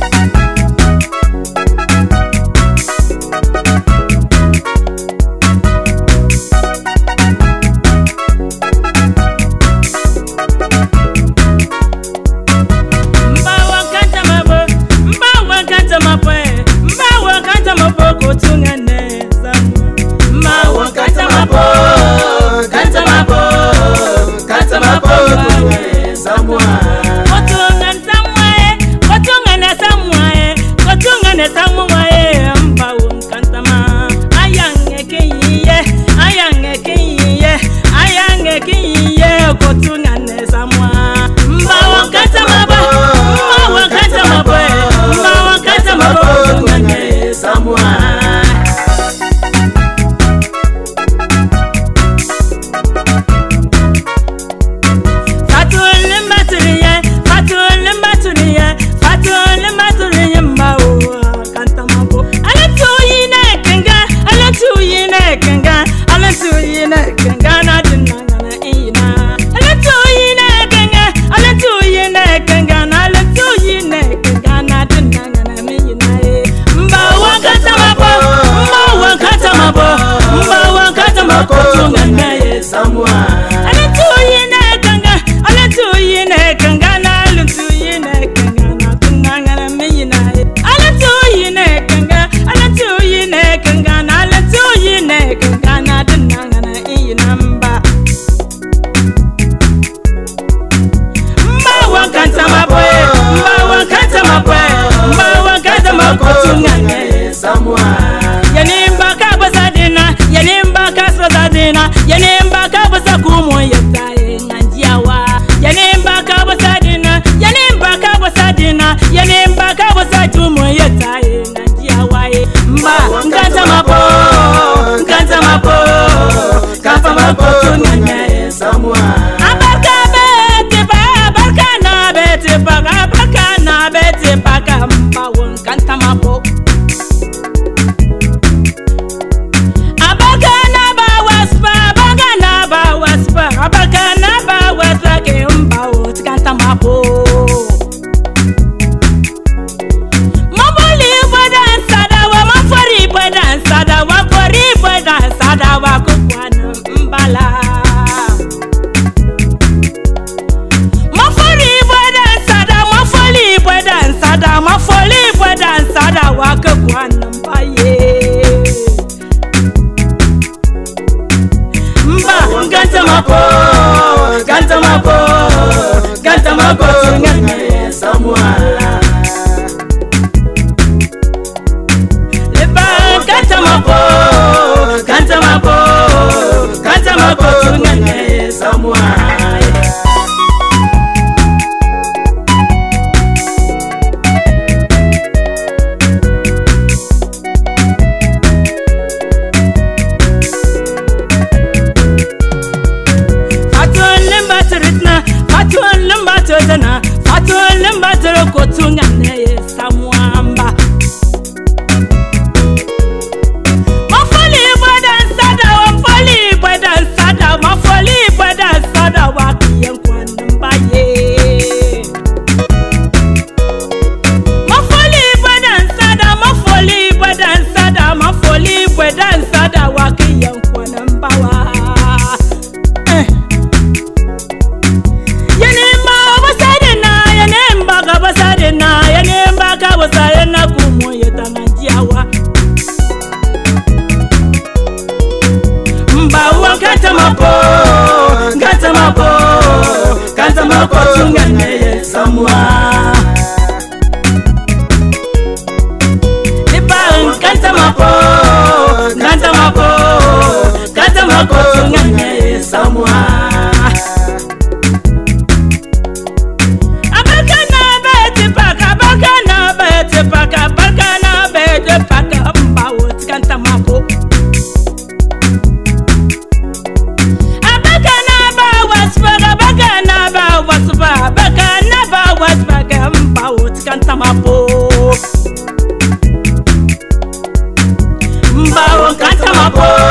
Thank to get them up. Mbao, canta mapo.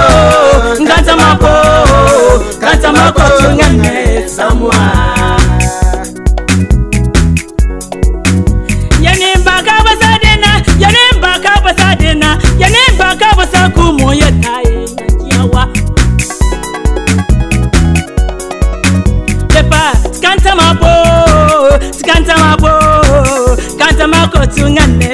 つがね